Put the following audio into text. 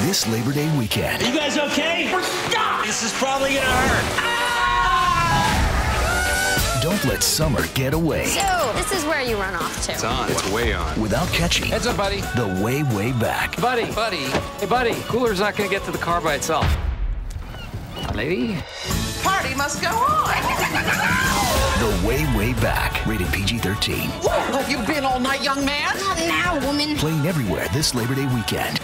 this Labor Day weekend. Are You guys okay? We're stuck! This is probably gonna hurt. Ah! Don't let summer get away So, this is where you run off to. It's on. It's way on. without catching Heads up, buddy. the way, way back. Buddy. Buddy. Hey, buddy. Cooler's not going to get to the car by itself. Lady? Party must go on. The way, way back. Rated PG 13. Where have you been all night, young man? Not now, woman. Playing everywhere this Labor Day weekend.